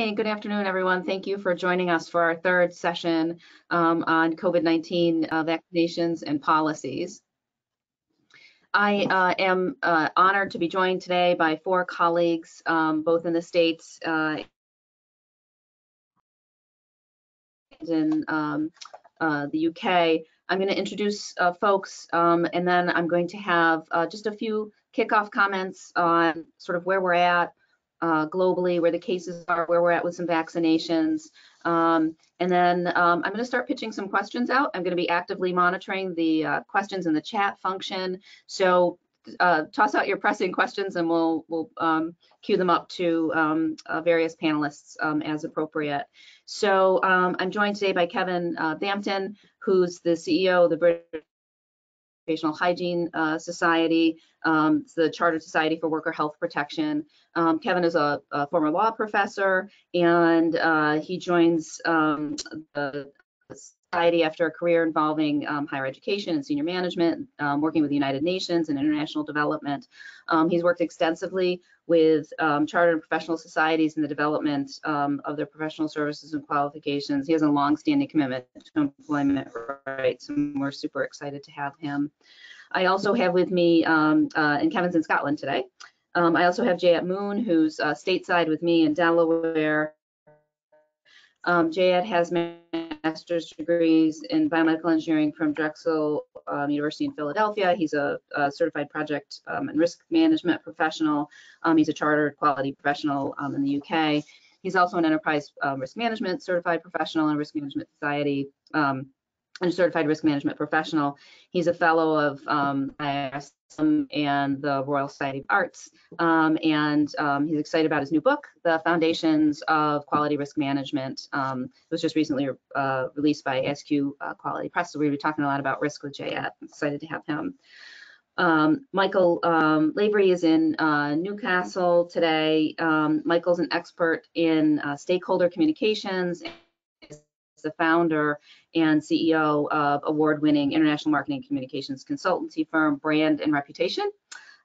Hey, good afternoon, everyone. Thank you for joining us for our third session um, on COVID-19 uh, vaccinations and policies. I uh, am uh, honored to be joined today by four colleagues, um, both in the States uh, and in um, uh, the UK. I'm going to introduce uh, folks um, and then I'm going to have just a few kickoff comments on sort of where we're at, uh, globally, where the cases are, where we're at with some vaccinations. Um, and then um, I'm going to start pitching some questions out. I'm going to be actively monitoring the uh, questions in the chat function. So uh, toss out your pressing questions and we'll, we'll um, queue them up to um, uh, various panelists um, as appropriate. So um, I'm joined today by Kevin uh, Bampton, who's the CEO of the British Occupational Hygiene uh, Society, um, the Chartered Society for Worker Health Protection. Um, Kevin is a, a, former law professor, and uh, he joins um, the society after a career involving um, higher education and senior management, um, working with the United Nations and international development. Um, he's worked extensively with um, chartered and professional societies in the development um, of their professional services and qualifications. He has a long-standing commitment to employment rights, and we're super excited to have him. I also have with me, um, uh, and Kevin's in Scotland today, I also have Jayet Moon, who's uh, stateside with me in Delaware. Um, Jayet has master's degrees in biomedical engineering from Drexel um, University in Philadelphia. He's a, a certified project um, and risk management professional. Um, he's a chartered quality professional um, in the UK. He's also an enterprise um, risk management certified professional and risk management society um, and certified risk management professional. He's a fellow of um, ISM and the Royal Society of Arts, um, and um, he's excited about his new book, The Foundations of Quality Risk Management. Um, it was just recently uh, released by ASQ uh, Quality Press, so we'll be talking a lot about risk with. I'm excited to have him. Um, Michael um, Lavery is in uh, Newcastle today. Um, Michael's an expert in uh, stakeholder communications the founder and CEO of award-winning international marketing communications consultancy firm Brand and Reputation.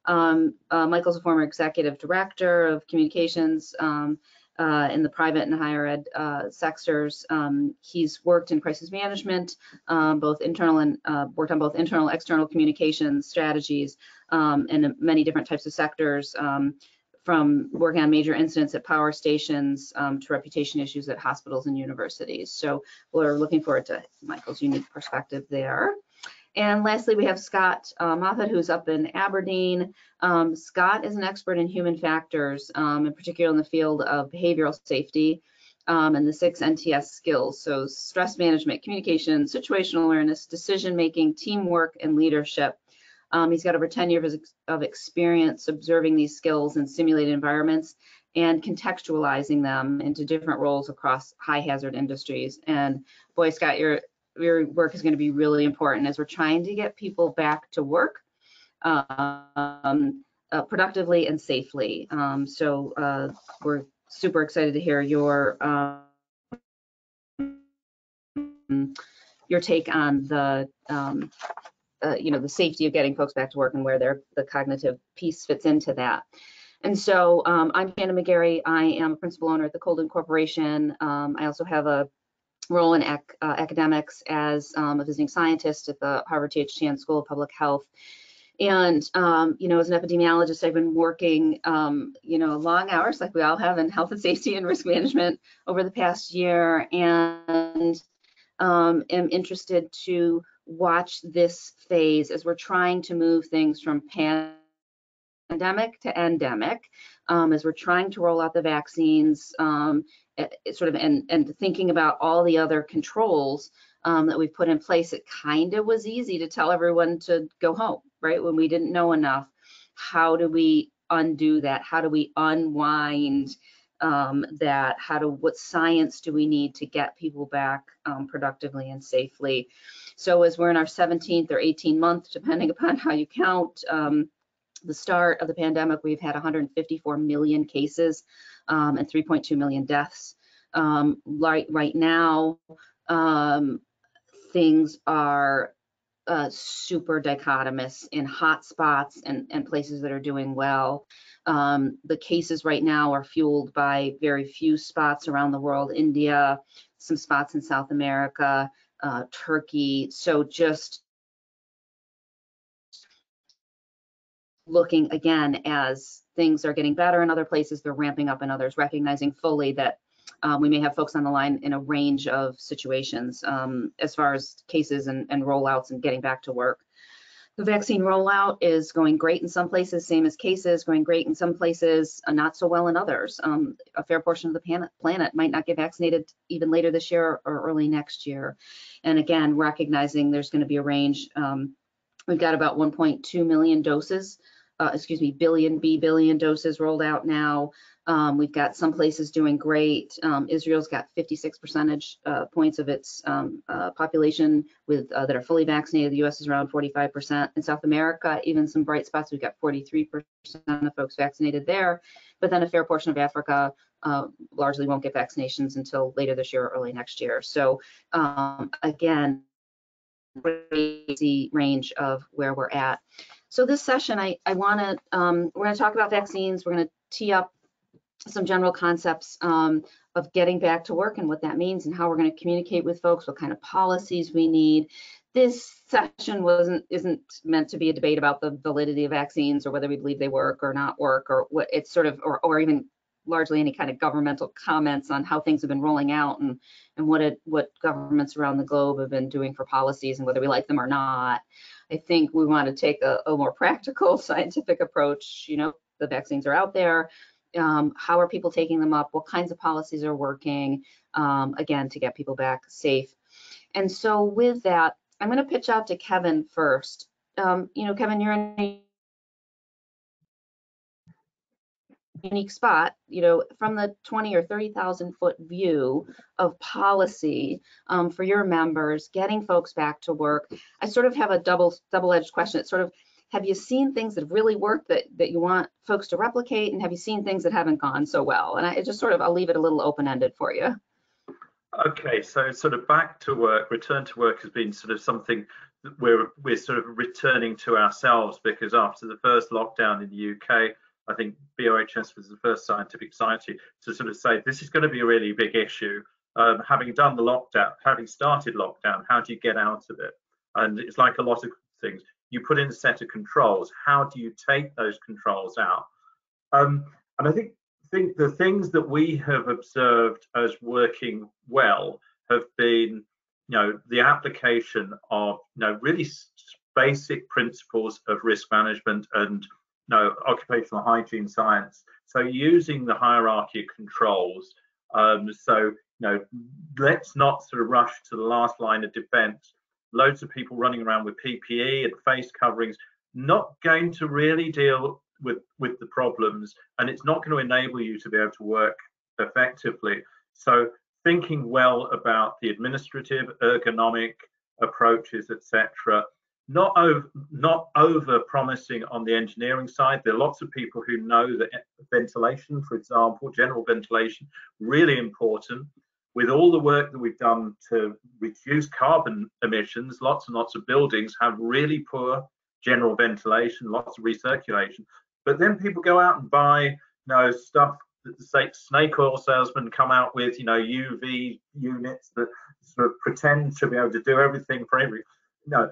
Um, uh, Michael's a former executive director of communications um, uh, in the private and higher ed uh, sectors. Um, he's worked in crisis management, um, both internal and uh, worked on both internal external communications strategies um, in many different types of sectors. From working on major incidents at power stations um, to reputation issues at hospitals and universities. So we're looking forward to Michael's unique perspective there. And lastly, we have Scott uh, Moffat, who's up in Aberdeen. Um, Scott is an expert in human factors, um, in particular in the field of behavioral safety um, and the six NTS skills. So stress management, communication, situational awareness, decision-making, teamwork, and leadership. Um, he's got over 10 years of experience observing these skills in simulated environments and contextualizing them into different roles across high hazard industries. And boy, Scott, your, your work is going to be really important as we're trying to get people back to work um, uh, productively and safely. Um, so uh, we're super excited to hear your um, your take on the um, uh, you know, the safety of getting folks back to work and where their the cognitive piece fits into that. And so um, I'm Shannon Magari. I am a principal owner at the Colden Corporation. Um, I also have a role in ac uh, academics as um, a visiting scientist at the Harvard T.H. Chan School of Public Health. And, um, you know, as an epidemiologist, I've been working, um, you know, long hours like we all have in health and safety and risk management over the past year and um, am interested to watch this phase as we're trying to move things from pandemic to endemic, um, as we're trying to roll out the vaccines, um, sort of, and, and thinking about all the other controls um, that we've put in place, it kind of was easy to tell everyone to go home, right? When we didn't know enough. How do we undo that? How do we unwind um, that? How do, what science do we need to get people back um, productively and safely? So as we're in our 17th or 18th month, depending upon how you count, um, the start of the pandemic, we've had 154 million cases um, and 3.2 million deaths. Um, right, right now, um, things are uh, super dichotomous in hot spots and, and places that are doing well. Um, the cases right now are fueled by very few spots around the world, India, some spots in South America, uh, Turkey. So just looking again as things are getting better in other places, they're ramping up in others, recognizing fully that um, we may have folks on the line in a range of situations um, as far as cases and, and rollouts and getting back to work. The vaccine rollout is going great in some places, same as cases, going great in some places, uh, not so well in others. Um, a fair portion of the planet might not get vaccinated even later this year or early next year. And again, recognizing there's going to be a range. Um, we've got about 1.2 million doses, uh, excuse me, billion B billion doses rolled out now. Um, we've got some places doing great. Um, Israel's got 56 percentage uh, points of its um, uh, population with uh, that are fully vaccinated. The U.S. is around 45 percent. In South America, even some bright spots. We've got 43 percent of folks vaccinated there, but then a fair portion of Africa uh, largely won't get vaccinations until later this year or early next year. So um, again, crazy range of where we're at. So this session, I, I want to, um, we're going to talk about vaccines. We're going to tee up some general concepts um, of getting back to work and what that means and how we're going to communicate with folks, what kind of policies we need. This session wasn't isn't meant to be a debate about the validity of vaccines or whether we believe they work or not work or what it's sort of or, or even largely any kind of governmental comments on how things have been rolling out and and what it what governments around the globe have been doing for policies and whether we like them or not. I think we want to take a, a more practical scientific approach. You know, the vaccines are out there um, how are people taking them up, what kinds of policies are working, um, again, to get people back safe. And so with that, I'm going to pitch out to Kevin first. Um, you know, Kevin, you're in a unique spot, you know, from the 20 or 30,000 foot view of policy um, for your members, getting folks back to work. I sort of have a double double-edged question. It's sort of have you seen things that have really worked that, that you want folks to replicate? And have you seen things that haven't gone so well? And I just sort of, I'll leave it a little open-ended for you. Okay, so sort of back to work, return to work has been sort of something that we're we're sort of returning to ourselves because after the first lockdown in the UK, I think BOHS was the first scientific society to sort of say this is going to be a really big issue. Um, having done the lockdown, having started lockdown, how do you get out of it? And it's like a lot of things you put in a set of controls. How do you take those controls out? Um, and I think think the things that we have observed as working well have been, you know, the application of, you know, really basic principles of risk management and, you know, occupational hygiene science. So using the hierarchy of controls. Um, so, you know, let's not sort of rush to the last line of defense loads of people running around with PPE and face coverings, not going to really deal with with the problems, and it's not going to enable you to be able to work effectively. So thinking well about the administrative, ergonomic approaches, etc. Not over, not over promising on the engineering side. There are lots of people who know that ventilation, for example, general ventilation, really important with all the work that we've done to reduce carbon emissions, lots and lots of buildings have really poor general ventilation, lots of recirculation. But then people go out and buy, you know, stuff that the snake oil salesmen come out with, you know, UV units that sort of pretend to be able to do everything for every, you know,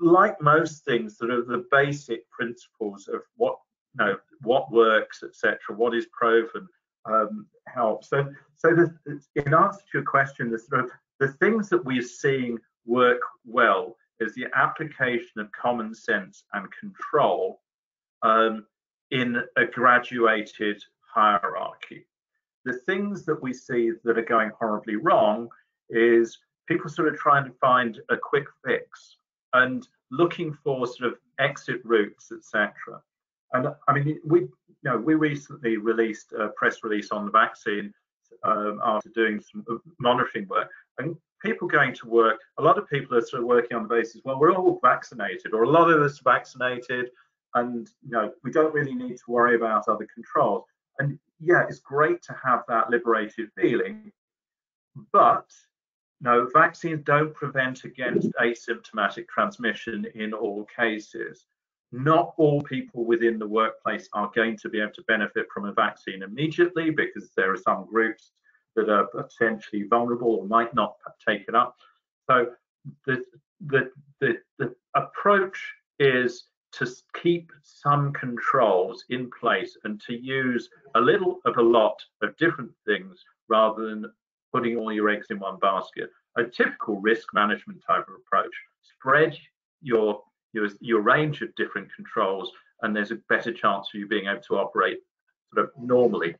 like most things, sort of the basic principles of what, you know, what works, etc., what is proven um, help. So, so the, in answer to your question, the sort of the things that we're seeing work well is the application of common sense and control um, in a graduated hierarchy. The things that we see that are going horribly wrong is people sort of trying to find a quick fix and looking for sort of exit routes, etc. And I mean, we you know we recently released a press release on the vaccine um, after doing some monitoring work, and people going to work. A lot of people are sort of working on the basis, well, we're all vaccinated, or a lot of us are vaccinated, and you know we don't really need to worry about other controls. And yeah, it's great to have that liberated feeling, but no, vaccines don't prevent against asymptomatic transmission in all cases. Not all people within the workplace are going to be able to benefit from a vaccine immediately because there are some groups that are potentially vulnerable or might not take it up. So the, the, the, the approach is to keep some controls in place and to use a little of a lot of different things rather than putting all your eggs in one basket. A typical risk management type of approach. Spread your your, your range of different controls and there's a better chance of you being able to operate sort of normally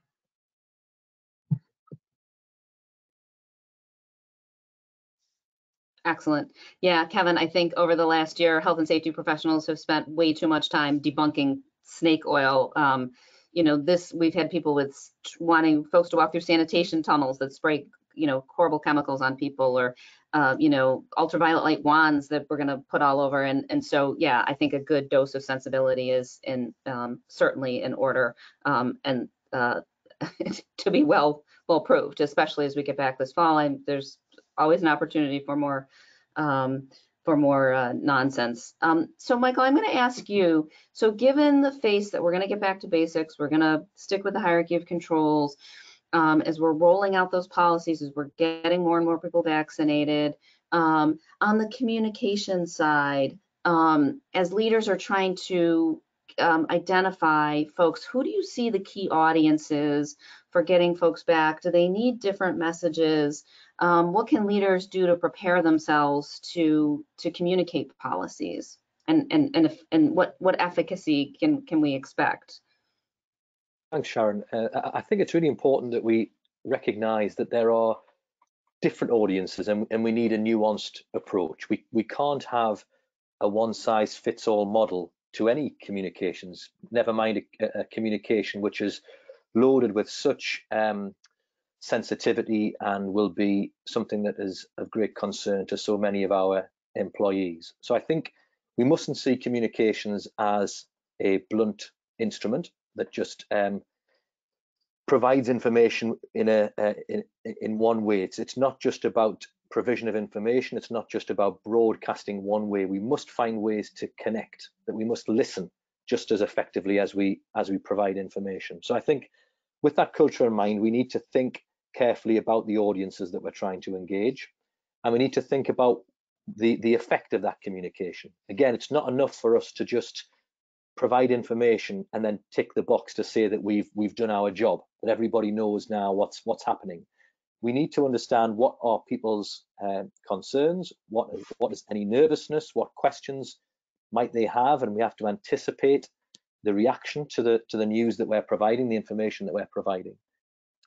Excellent. Yeah, Kevin, I think over the last year, health and safety professionals have spent way too much time debunking snake oil. Um, you know, this we've had people with wanting folks to walk through sanitation tunnels that spray, you know, horrible chemicals on people or, uh, you know, ultraviolet light wands that we're going to put all over. And and so, yeah, I think a good dose of sensibility is in um, certainly in order um, and uh, to be well well proved, especially as we get back this fall. And there's always an opportunity for more um, for more uh, nonsense. Um, so Michael, I'm going to ask you, so given the face that we're going to get back to basics, we're going to stick with the hierarchy of controls, um, as we're rolling out those policies, as we're getting more and more people vaccinated, um, on the communication side, um, as leaders are trying to um, identify folks, who do you see the key audiences for getting folks back? Do they need different messages? Um, what can leaders do to prepare themselves to to communicate policies? And and and if, and what what efficacy can can we expect? Thanks, Shannon. Uh, I think it's really important that we recognise that there are different audiences and, and we need a nuanced approach. We we can't have a one size fits all model to any communications, never mind a, a communication which is loaded with such um, sensitivity and will be something that is of great concern to so many of our employees. So I think we mustn't see communications as a blunt instrument that just um, provides information in a uh, in, in one way. It's it's not just about provision of information. It's not just about broadcasting one way. We must find ways to connect. That we must listen just as effectively as we as we provide information. So I think with that culture in mind, we need to think carefully about the audiences that we're trying to engage. And we need to think about the, the effect of that communication. Again, it's not enough for us to just provide information and then tick the box to say that we've we've done our job, that everybody knows now what's what's happening. We need to understand what are people's uh, concerns, what what is any nervousness, what questions might they have, and we have to anticipate the reaction to the to the news that we're providing, the information that we're providing.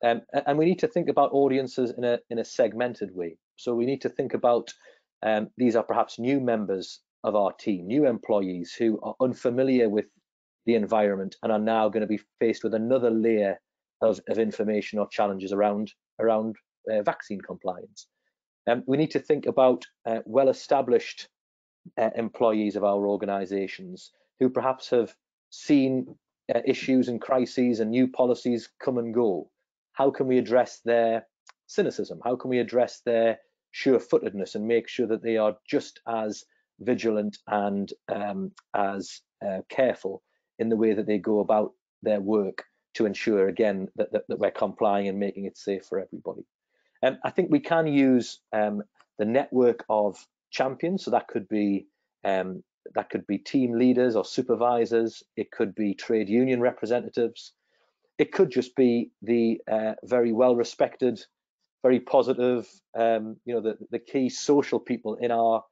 Um, and we need to think about audiences in a, in a segmented way. So we need to think about um, these are perhaps new members of our team, new employees who are unfamiliar with the environment and are now going to be faced with another layer of, of information or challenges around, around uh, vaccine compliance. Um, we need to think about uh, well-established uh, employees of our organizations who perhaps have seen uh, issues and crises and new policies come and go how can we address their cynicism? How can we address their sure-footedness and make sure that they are just as vigilant and um, as uh, careful in the way that they go about their work to ensure, again, that, that, that we're complying and making it safe for everybody. Um, I think we can use um, the network of champions, so that could be um, that could be team leaders or supervisors, it could be trade union representatives, it could just be the uh, very well respected, very positive, um, you know, the, the key social people in our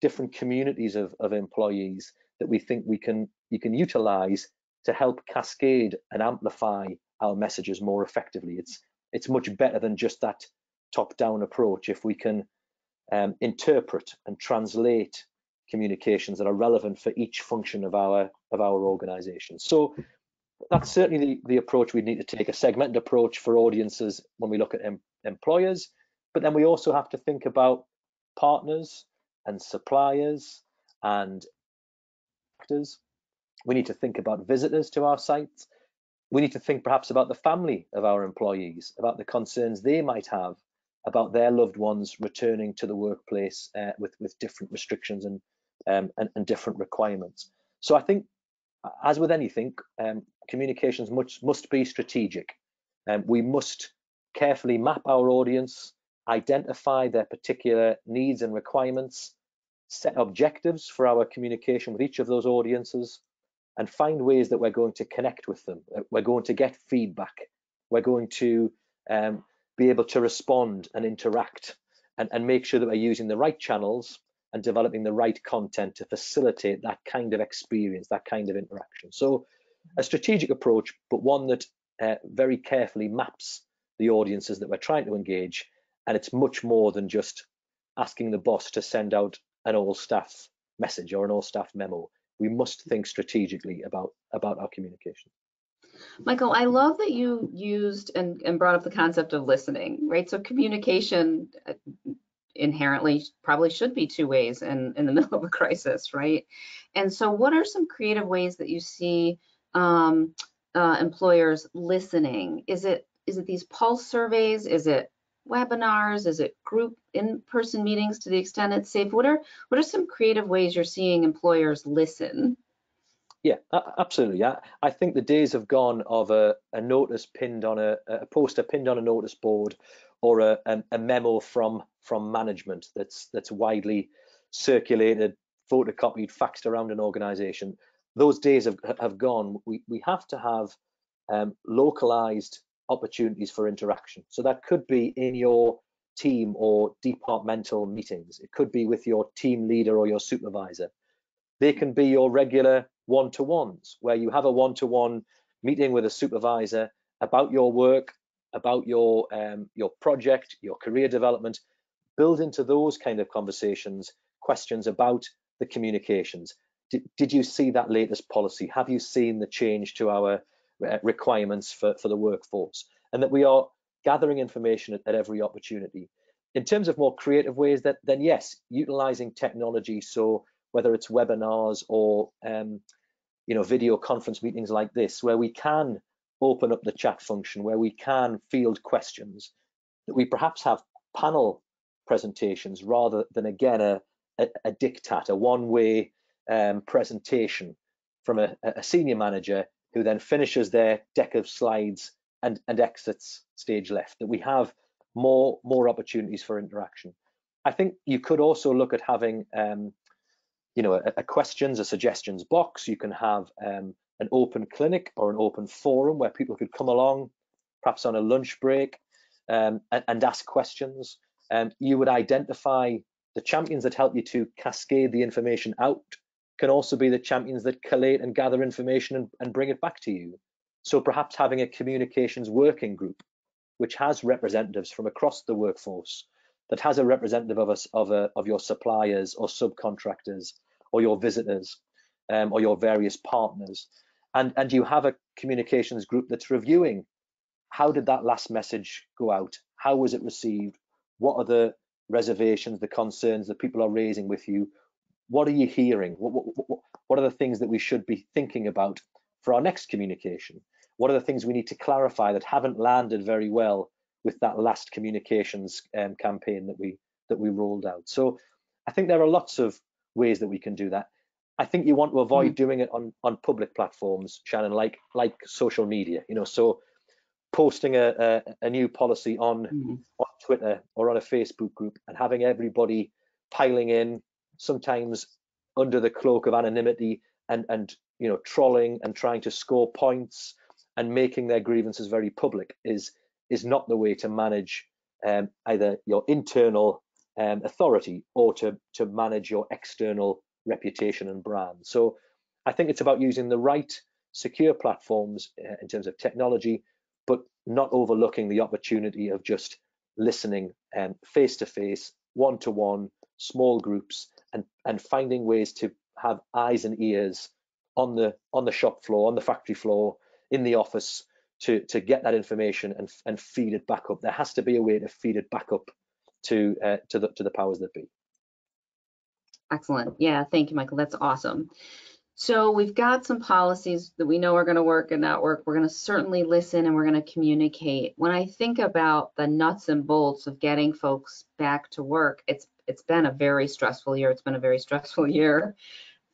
different communities of, of employees that we think we can you can utilize to help cascade and amplify our messages more effectively. It's it's much better than just that top-down approach if we can um, interpret and translate communications that are relevant for each function of our of our organization. So that's certainly the, the approach we need to take, a segmented approach for audiences when we look at em employers. But then we also have to think about partners and suppliers and actors. We need to think about visitors to our sites. We need to think perhaps about the family of our employees, about the concerns they might have about their loved ones returning to the workplace uh, with with different restrictions and, um, and, and different requirements. So I think, as with anything, um, communications must must be strategic, um, we must carefully map our audience, identify their particular needs and requirements, set objectives for our communication with each of those audiences, and find ways that we're going to connect with them. We're going to get feedback. We're going to um, be able to respond and interact and, and make sure that we're using the right channels and developing the right content to facilitate that kind of experience, that kind of interaction. So a strategic approach, but one that uh, very carefully maps the audiences that we're trying to engage. And it's much more than just asking the boss to send out an all staff message or an all staff memo. We must think strategically about, about our communication. Michael, I love that you used and, and brought up the concept of listening, right? So communication uh, inherently probably should be two ways in, in the middle of a crisis, right? And so what are some creative ways that you see um, uh, employers listening? Is it is it these pulse surveys? Is it webinars? Is it group in-person meetings to the extent it's safe? What are what are some creative ways you're seeing employers listen? Yeah, absolutely. Yeah, I think the days have gone of a, a notice pinned on a, a poster pinned on a notice board, or a, a, memo from from management that's that's widely circulated, photocopied, faxed around an organisation. Those days have have gone. We we have to have um, localized opportunities for interaction. So that could be in your team or departmental meetings. It could be with your team leader or your supervisor. They can be your regular one-to-ones where you have a one-to-one meeting with a supervisor about your work, about your um, your project, your career development. Build into those kind of conversations questions about the communications. Did, did you see that latest policy? Have you seen the change to our requirements for, for the workforce and that we are gathering information at, at every opportunity. In terms of more creative ways, that then yes, utilizing technology. So whether it's webinars or um, you know video conference meetings like this, where we can open up the chat function, where we can field questions, that we perhaps have panel presentations rather than again a, a, a diktat, a one-way um, presentation from a, a, senior manager who then finishes their deck of slides and, and exits stage left, that we have more, more opportunities for interaction. I think you could also look at having, um, you know, a, a, questions, a suggestions box. You can have um, an open clinic or an open forum where people could come along, perhaps on a lunch break, um, and, and, ask questions. Um, you would identify the champions that help you to cascade the information out can also be the champions that collate and gather information and, and bring it back to you. So perhaps having a communications working group, which has representatives from across the workforce, that has a representative of us of, a, of your suppliers or subcontractors or your visitors um, or your various partners, and and you have a communications group that's reviewing how did that last message go out, how was it received, what are the reservations, the concerns that people are raising with you, what are you hearing? What, what, what, are the things that we should be thinking about for our next communication? What are the things we need to clarify that haven't landed very well with that last communications um, campaign that we that we rolled out? So I think there are lots of ways that we can do that. I think you want to avoid mm. doing it on on public platforms, Shannon, like like social media. You know, so posting a a, a new policy on mm. on Twitter or on a Facebook group and having everybody piling in sometimes under the cloak of anonymity and and you know trolling and trying to score points and making their grievances very public is is not the way to manage um, either your internal um, authority or to to manage your external reputation and brand. So I think it's about using the right secure platforms uh, in terms of technology, but not overlooking the opportunity of just listening um, face to face, one to one, small groups, and and finding ways to have eyes and ears on the on the shop floor, on the factory floor, in the office to to get that information and and feed it back up. There has to be a way to feed it back up to uh, to the to the powers that be. Excellent. Yeah, thank you, Michael. That's awesome. So we've got some policies that we know are going to work and not work. We're going to certainly listen and we're going to communicate. When I think about the nuts and bolts of getting folks back to work, it's it's been a very stressful year. It's been a very stressful year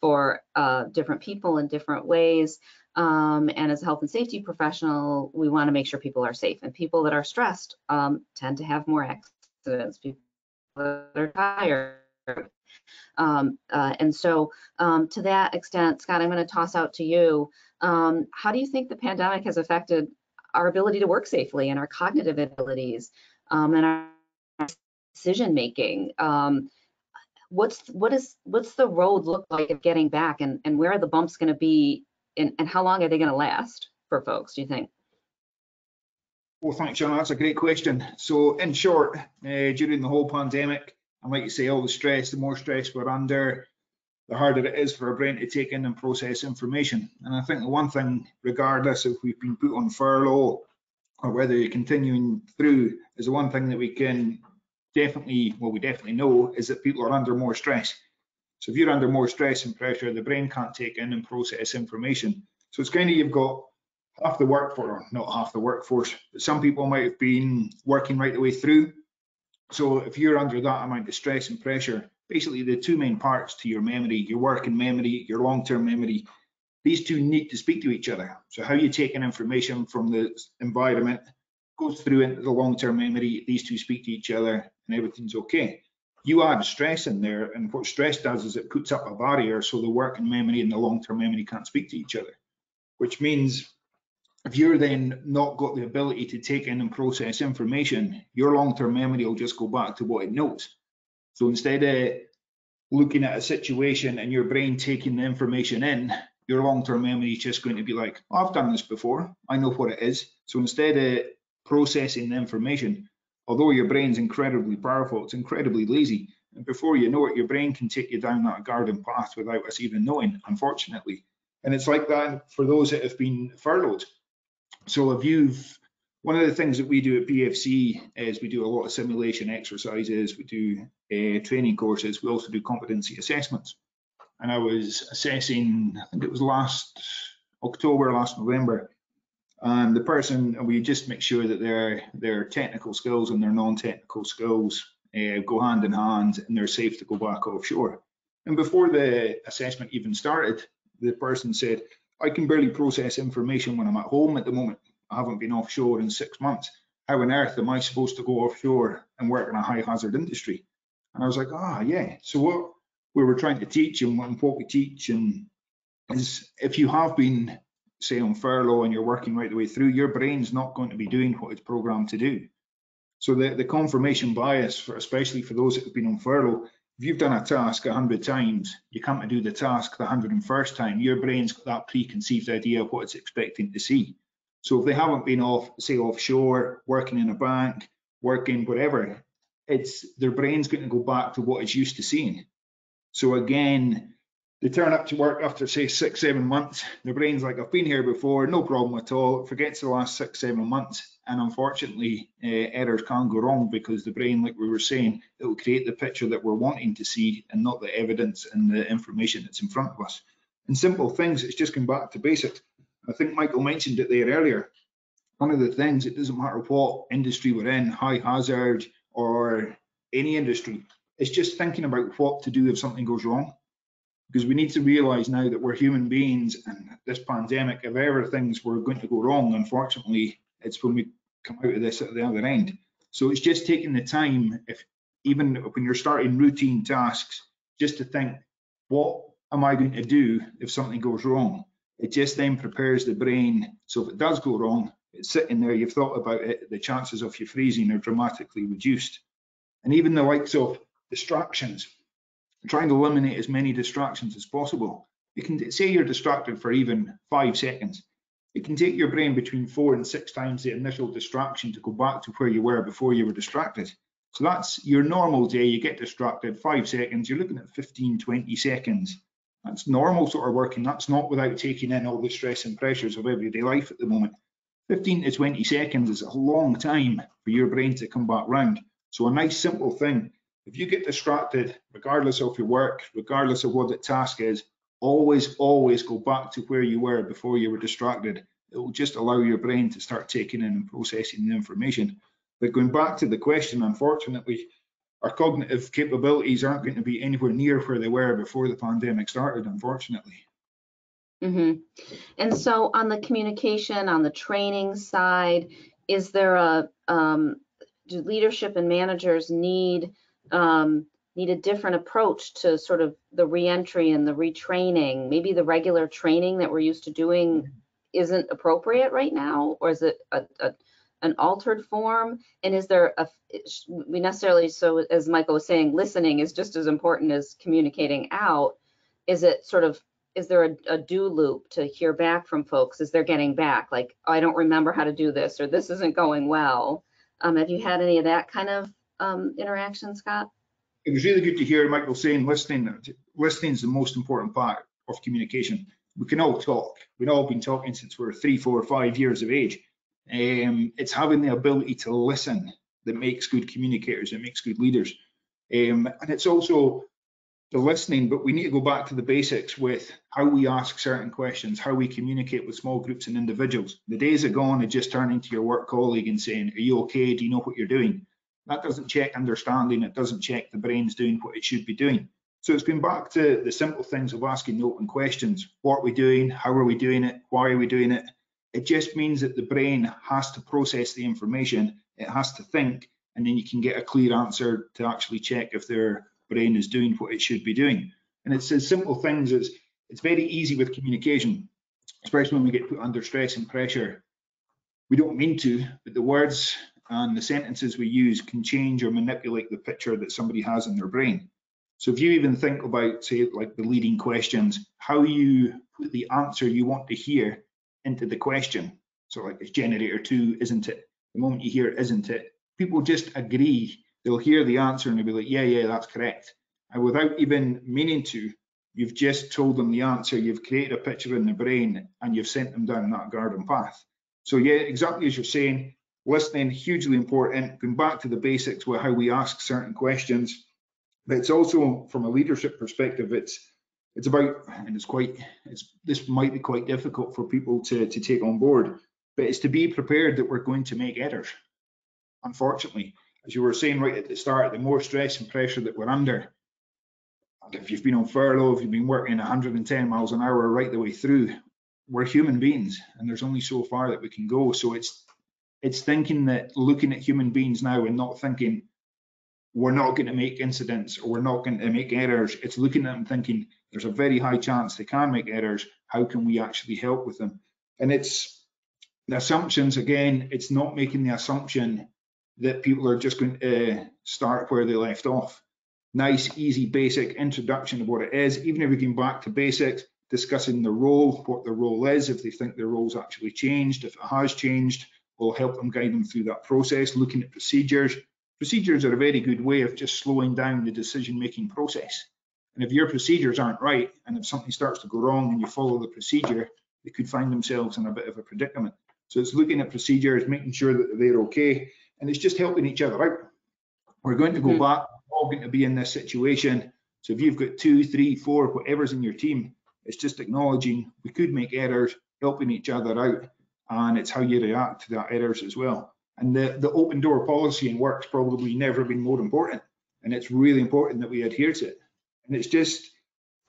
for uh, different people in different ways. Um, and as a health and safety professional, we want to make sure people are safe. And people that are stressed um, tend to have more accidents. People that are tired um, uh, and so um, to that extent, Scott, I'm going to toss out to you. Um, how do you think the pandemic has affected our ability to work safely and our cognitive abilities um, and our decision making? Um, what's what is what's the road look like of getting back and, and where are the bumps going to be and, and how long are they going to last for folks, do you think? Well, thanks, John. That's a great question. So, in short, uh, during the whole pandemic, and like you say, all the stress, the more stress we're under, the harder it is for our brain to take in and process information. And I think the one thing, regardless if we've been put on furlough or whether you're continuing through, is the one thing that we can definitely, well, we definitely know is that people are under more stress. So if you're under more stress and pressure, the brain can't take in and process information. So it's kind of you've got half the workforce, not half the workforce, but some people might have been working right the way through so if you're under that amount of stress and pressure, basically the two main parts to your memory, your working memory, your long-term memory, these two need to speak to each other. So how you take in information from the environment goes through into the long-term memory, these two speak to each other and everything's okay. You add stress in there and what stress does is it puts up a barrier so the working memory and the long-term memory can't speak to each other, which means if you're then not got the ability to take in and process information, your long-term memory will just go back to what it knows. So instead of looking at a situation and your brain taking the information in, your long-term memory is just going to be like, oh, I've done this before, I know what it is. So instead of processing the information, although your brain's incredibly powerful, it's incredibly lazy. And before you know it, your brain can take you down that garden path without us even knowing, unfortunately. And it's like that for those that have been furloughed. So if you've, one of the things that we do at BFC is we do a lot of simulation exercises, we do uh, training courses, we also do competency assessments. And I was assessing, I think it was last October, last November, and the person, we just make sure that their their technical skills and their non-technical skills uh, go hand in hand and they're safe to go back offshore. And before the assessment even started, the person said, I can barely process information when I'm at home at the moment. I haven't been offshore in six months. How on earth am I supposed to go offshore and work in a high hazard industry? And I was like, ah, yeah. So what we were trying to teach and what we teach and is if you have been say on furlough and you're working right the way through, your brain's not going to be doing what it's programmed to do. So the, the confirmation bias, for, especially for those that have been on furlough, if you've done a task a hundred times, you come to do the task the hundred and first time, your brain's got that preconceived idea of what it's expecting to see. So if they haven't been off, say offshore, working in a bank, working whatever, it's their brain's going to go back to what it's used to seeing. So again, they turn up to work after say six, seven months. Their brain's like, I've been here before, no problem at all. It forgets the last six, seven months. And unfortunately, uh, errors can go wrong because the brain, like we were saying, it will create the picture that we're wanting to see and not the evidence and the information that's in front of us. And simple things, it's just going back to basics. I think Michael mentioned it there earlier. One of the things, it doesn't matter what industry we're in, high hazard or any industry, it's just thinking about what to do if something goes wrong because we need to realize now that we're human beings and this pandemic, if ever things were going to go wrong, unfortunately, it's when we come out of this at the other end. So it's just taking the time, if even when you're starting routine tasks, just to think, what am I going to do if something goes wrong? It just then prepares the brain. So if it does go wrong, it's sitting there, you've thought about it, the chances of you freezing are dramatically reduced. And even the likes of distractions, trying to eliminate as many distractions as possible. You can say you're distracted for even five seconds. It can take your brain between four and six times the initial distraction to go back to where you were before you were distracted. So that's your normal day. You get distracted five seconds, you're looking at 15, 20 seconds. That's normal sort of working. That's not without taking in all the stress and pressures of everyday life at the moment. 15 to 20 seconds is a long time for your brain to come back round. So a nice simple thing if you get distracted, regardless of your work, regardless of what the task is, always, always go back to where you were before you were distracted. It will just allow your brain to start taking in and processing the information. But going back to the question, unfortunately, our cognitive capabilities aren't going to be anywhere near where they were before the pandemic started, unfortunately. hmm And so on the communication, on the training side, is there a, um, do leadership and managers need, um, need a different approach to sort of the reentry and the retraining? Maybe the regular training that we're used to doing isn't appropriate right now, or is it a, a an altered form? And is there a, we necessarily, so as Michael was saying, listening is just as important as communicating out. Is it sort of, is there a, a do loop to hear back from folks as they're getting back? Like, oh, I don't remember how to do this, or this isn't going well. Um, have you had any of that kind of um, interaction, Scott? It was really good to hear Michael saying listening. Listening is the most important part of communication. We can all talk. We've all been talking since we're three, four, five years of age um, it's having the ability to listen that makes good communicators, it makes good leaders. Um, and it's also the listening, but we need to go back to the basics with how we ask certain questions, how we communicate with small groups and individuals. The days are gone of just turning to your work colleague and saying, Are you okay? Do you know what you're doing? That doesn't check understanding, it doesn't check the brain's doing what it should be doing. So it's going back to the simple things of asking open questions. What are we doing? How are we doing it? Why are we doing it? It just means that the brain has to process the information, it has to think, and then you can get a clear answer to actually check if their brain is doing what it should be doing. And it's as simple things as it's very easy with communication, especially when we get put under stress and pressure. We don't mean to, but the words and the sentences we use can change or manipulate the picture that somebody has in their brain. So if you even think about, say, like the leading questions, how you put the answer you want to hear into the question. So like it's generator two, isn't it? The moment you hear isn't it, people just agree. They'll hear the answer and they'll be like, yeah, yeah, that's correct. And without even meaning to, you've just told them the answer, you've created a picture in the brain and you've sent them down that garden path. So yeah, exactly as you're saying, listening, hugely important, going back to the basics with how we ask certain questions. But it's also from a leadership perspective, it's it's about, and it's quite, it's, this might be quite difficult for people to, to take on board, but it's to be prepared that we're going to make errors. Unfortunately, as you were saying right at the start, the more stress and pressure that we're under, if you've been on furlough, if you've been working 110 miles an hour right the way through, we're human beings and there's only so far that we can go. So it's it's thinking that looking at human beings now and not thinking we're not going to make incidents or we're not going to make errors. It's looking at them thinking there's a very high chance they can make errors. How can we actually help with them? And it's the assumptions again, it's not making the assumption that people are just going to uh, start where they left off. Nice, easy, basic introduction of what it is. Even if we can back to basics, discussing the role, what the role is, if they think their role's actually changed, if it has changed, we'll help them guide them through that process, looking at procedures. Procedures are a very good way of just slowing down the decision-making process. And if your procedures aren't right, and if something starts to go wrong and you follow the procedure, they could find themselves in a bit of a predicament. So it's looking at procedures, making sure that they're okay, and it's just helping each other out. We're going to go mm-hmm. back, we're all going to be in this situation. So if you've got two, three, four, whatever's in your team, it's just acknowledging we could make errors, helping each other out, and it's how you react to that errors as well. And the, the open door policy in work's probably never been more important. And it's really important that we adhere to it. And it's just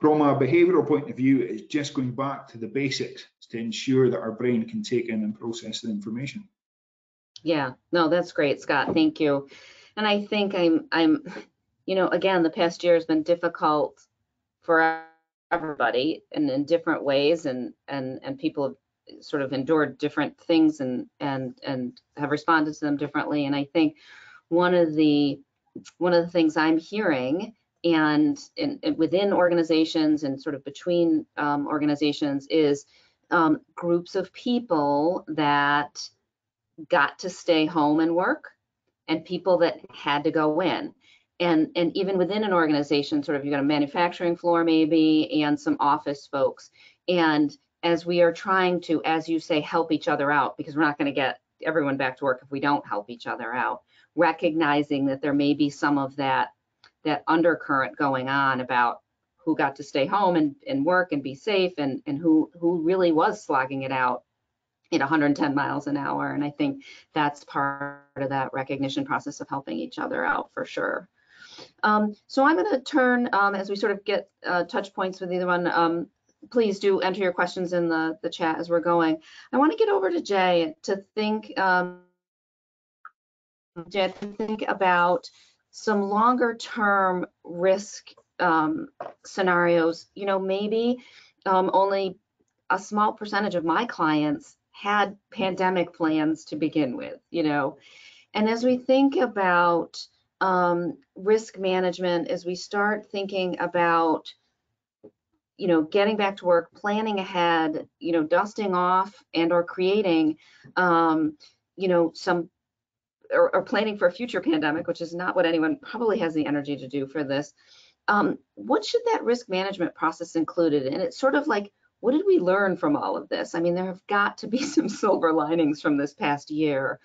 from a behavioural point of view, it's just going back to the basics to ensure that our brain can take in and process the information. Yeah, no, that's great, Scott. Thank you. And I think I'm, I'm, you know, again, the past year has been difficult for everybody and in different ways, and and and people have sort of endured different things and and and have responded to them differently. And I think one of the one of the things I'm hearing and, in, in within organizations and sort of between um, organizations is um, groups of people that got to stay home and work and people that had to go in and and even within an organization sort of you got a manufacturing floor maybe and some office folks and as we are trying to as you say help each other out because we're not going to get everyone back to work if we don't help each other out recognizing that there may be some of that that undercurrent going on about who got to stay home and, and work and be safe and, and who, who really was slogging it out at 110 miles an hour. And I think that's part of that recognition process of helping each other out for sure. Um, so I'm going to turn, um, as we sort of get uh, touch points with either one, um, please do enter your questions in the, the chat as we're going. I want to get over to Jay to think, um, Jay, to think about some longer term risk um, scenarios. You know, maybe um, only a small percentage of my clients had pandemic plans to begin with, you know. And as we think about um, risk management, as we start thinking about, you know, getting back to work, planning ahead, you know, dusting off and or creating, um, you know, some or, or, planning for a future pandemic, which is not what anyone probably has the energy to do for this. Um, what should that risk management process included? And it's sort of like what did we learn from all of this? I mean, there have got to be some silver linings from this past year.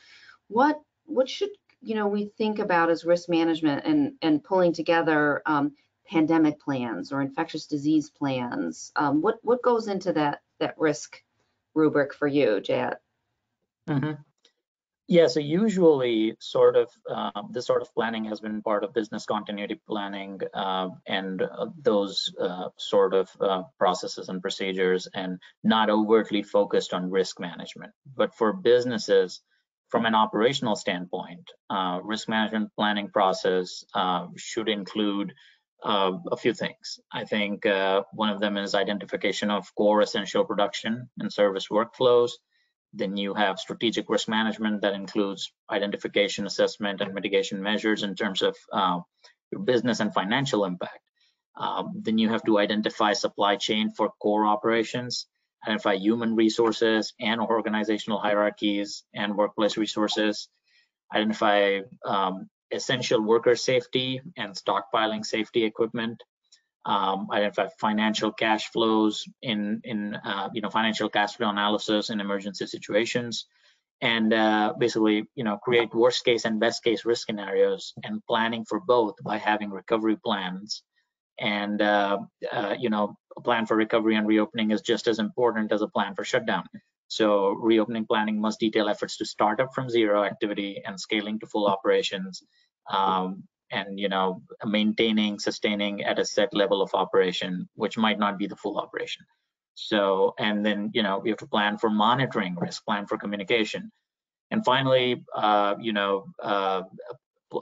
What what should you know we think about as risk management and and pulling together um, pandemic plans or infectious disease plans? Um, what what goes into that that risk rubric for you, Jat? Mm -hmm. Yeah, so usually sort of uh, this sort of planning has been part of business continuity planning uh, and uh, those uh, sort of uh, processes and procedures and not overtly focused on risk management. But for businesses, from an operational standpoint, uh, risk management planning process should include a few things. I think one of them is identification of core essential production and service workflows. Then you have strategic risk management that includes identification, assessment, and mitigation measures in terms of uh, your business and financial impact. Um, then you have to identify supply chain for core operations, identify human resources and organizational hierarchies and workplace resources, identify um, essential worker safety and stockpiling safety equipment, um, identify financial cash flows in in uh, you know financial cash flow analysis in emergency situations, and uh, basically you know create worst case and best case risk scenarios and planning for both by having recovery plans, and uh, uh you know a plan for recovery and reopening is just as important as a plan for shutdown. So reopening planning must detail efforts to start up from zero activity and scaling to full operations. Um, and you know maintaining sustaining at a set level of operation which might not be the full operation so and then you know we have to plan for monitoring risk plan for communication and finally uh, you know uh,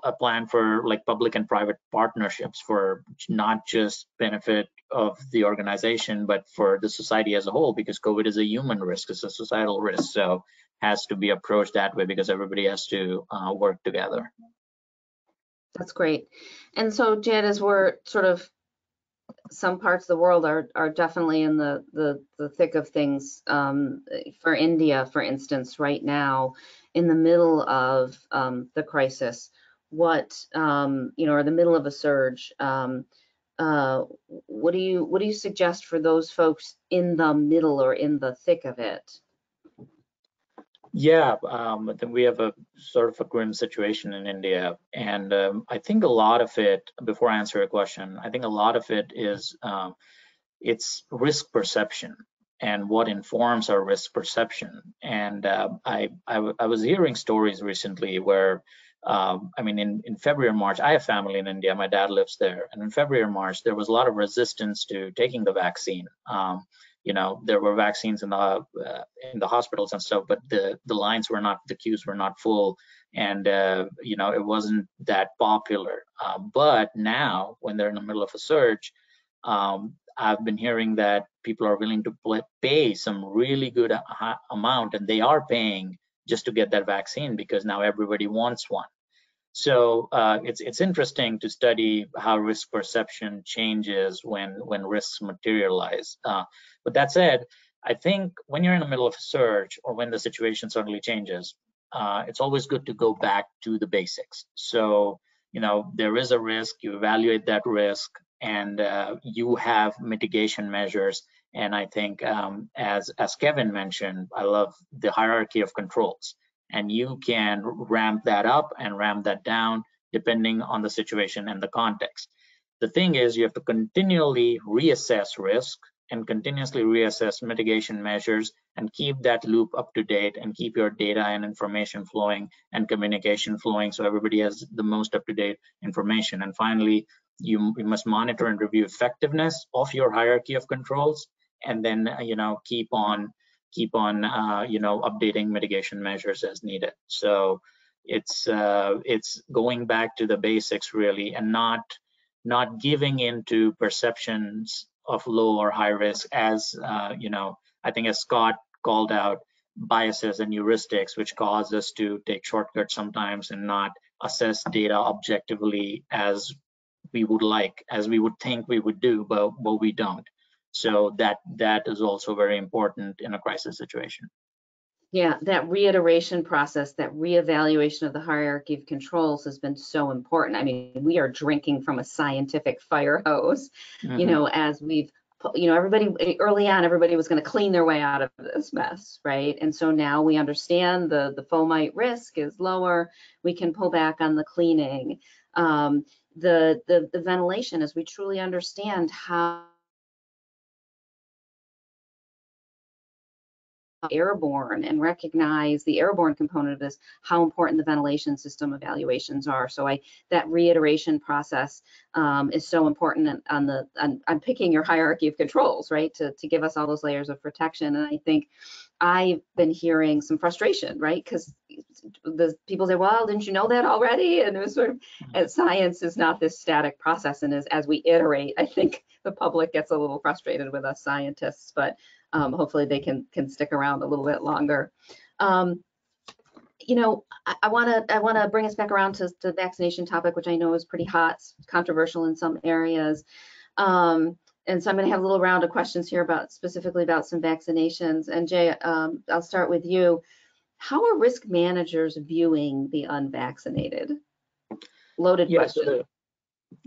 a plan for like public and private partnerships for not just benefit of the organization but for the society as a whole because covid is a human risk it's a societal risk so has to be approached that way because everybody has to uh, work together that's great. And so, Jed, as we're sort of some parts of the world are are definitely in the the, the thick of things. Um, for India, for instance, right now, in the middle of um, the crisis, what um, you know, or the middle of a surge. Um, uh, what do you what do you suggest for those folks in the middle or in the thick of it? Yeah, um, we have a sort of a grim situation in India, and um, I think a lot of it. Before I answer your question, I think a lot of it is um, it's risk perception and what informs our risk perception. And uh, I, I, I was hearing stories recently where um, I mean, in, in February March, I have family in India. My dad lives there, and in February March, there was a lot of resistance to taking the vaccine. Um, you know there were vaccines in the uh, in the hospitals and stuff but the the lines were not the queues were not full and uh, you know it wasn't that popular uh, but now when they're in the middle of a surge um, i've been hearing that people are willing to pay some really good amount and they are paying just to get that vaccine because now everybody wants one so uh, it's it's interesting to study how risk perception changes when when risks materialize. Uh, but that said, I think when you're in the middle of a surge or when the situation suddenly changes, uh, it's always good to go back to the basics. So you know there is a risk, you evaluate that risk, and uh, you have mitigation measures. And I think um, as as Kevin mentioned, I love the hierarchy of controls and you can ramp that up and ramp that down depending on the situation and the context. The thing is, you have to continually reassess risk and continuously reassess mitigation measures and keep that loop up to date and keep your data and information flowing and communication flowing so everybody has the most up to date information. And finally, you, you must monitor and review effectiveness of your hierarchy of controls and then you know keep on keep on uh, you know updating mitigation measures as needed. So it's uh, it's going back to the basics really and not not giving into perceptions of low or high risk as uh, you know i think as scott called out biases and heuristics which cause us to take shortcuts sometimes and not assess data objectively as we would like as we would think we would do but but we don't so that that is also very important in a crisis situation yeah, that reiteration process, that reevaluation of the hierarchy of controls has been so important. I mean, we are drinking from a scientific fire hose, mm-hmm. you know, as we've, you know, everybody early on, everybody was going to clean their way out of this mess, right? And so now we understand the the fomite risk is lower. We can pull back on the cleaning. Um, the, the the ventilation, as we truly understand how airborne and recognize the airborne component of this, how important the ventilation system evaluations are. So I that reiteration process um, is so important on the on, on, picking your hierarchy of controls, right? To, to give us all those layers of protection. And I think I've been hearing some frustration, right? Because the people say, well, didn't you know that already? And it was sort of, and science is not this static process. And as, as we iterate, I think the public gets a little frustrated with us scientists, but um, hopefully they can can stick around a little bit longer. Um, you know, I want to I want to bring us back around to, the vaccination topic, which I know is pretty hot, controversial in some areas. Um, and so I'm going to have a little round of questions here about specifically about some vaccinations. And Jay, um, I'll start with you. How are risk managers viewing the unvaccinated? Loaded question. The,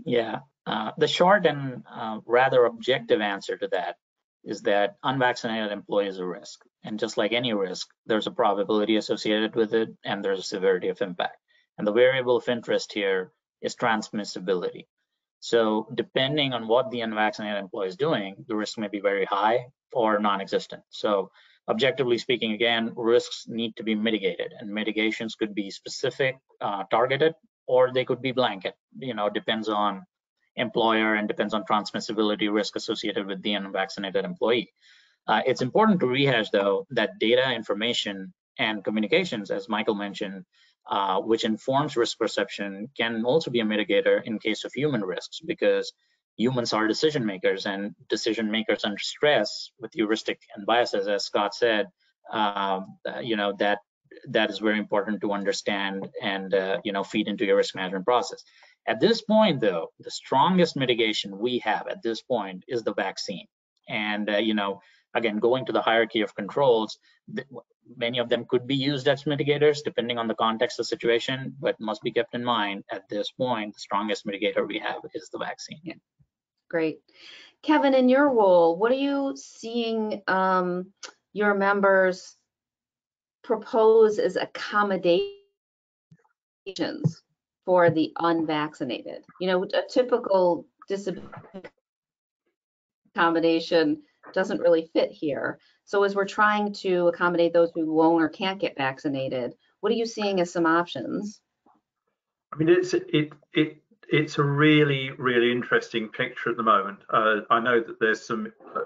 yeah, uh, the short and uh, rather objective answer to that is that unvaccinated employees are a risk. And just like any risk, there's a probability associated with it and there's a severity of impact. And the variable of interest here is transmissibility. So depending on what the unvaccinated employee is doing, the risk may be very high or non-existent. So objectively speaking, again, risks need to be mitigated and mitigations could be specific, uh, targeted, or they could be blanket, you know, depends on employer and depends on transmissibility risk associated with the unvaccinated employee. Uh, it's important to rehash, though, that data, information, and communications, as Michael mentioned, uh, which informs risk perception, can also be a mitigator in case of human risks because humans are decision makers and decision makers under stress with heuristic and biases, as Scott said, um, uh, you know, that that is very important to understand and, uh, you know, feed into your risk management process. At this point, though, the strongest mitigation we have at this point is the vaccine. And, uh, you know, again, going to the hierarchy of controls, many of them could be used as mitigators depending on the context of the situation, but must be kept in mind at this point, the strongest mitigator we have is the vaccine. Yeah. Great. Kevin, in your role, what are you seeing um, your members propose as accommodations for the unvaccinated. You know, a typical disability accommodation doesn't really fit here. So as we're trying to accommodate those who won't or can't get vaccinated, what are you seeing as some options? I mean, it's it it it's a really really interesting picture at the moment. Uh, I know that there's some uh,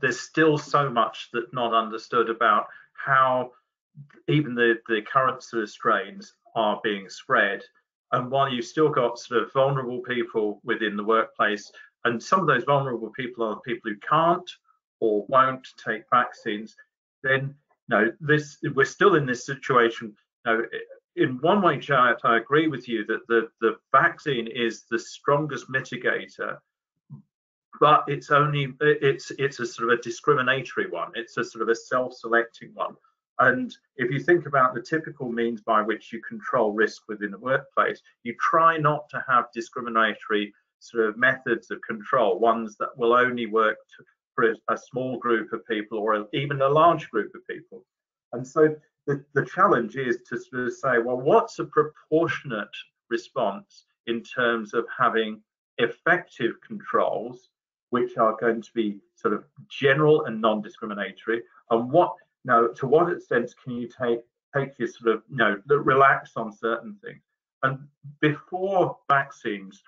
there's still so much that not understood about how even the the current sort of strains are being spread and while you've still got sort of vulnerable people within the workplace, and some of those vulnerable people are people who can't or won't take vaccines, then no, this we're still in this situation. No, in one way, Jayet, I agree with you that the, the vaccine is the strongest mitigator, but it's only it's it's a sort of a discriminatory one. It's a sort of a self-selecting one. And if you think about the typical means by which you control risk within the workplace, you try not to have discriminatory sort of methods of control, ones that will only work to, for a, small group of people or even a large group of people. And so the, the challenge is to sort of say, well, what's a proportionate response in terms of having effective controls, which are going to be sort of general and non-discriminatory, and what now to what extent can you take take your sort of you know relax on certain things? And before vaccines,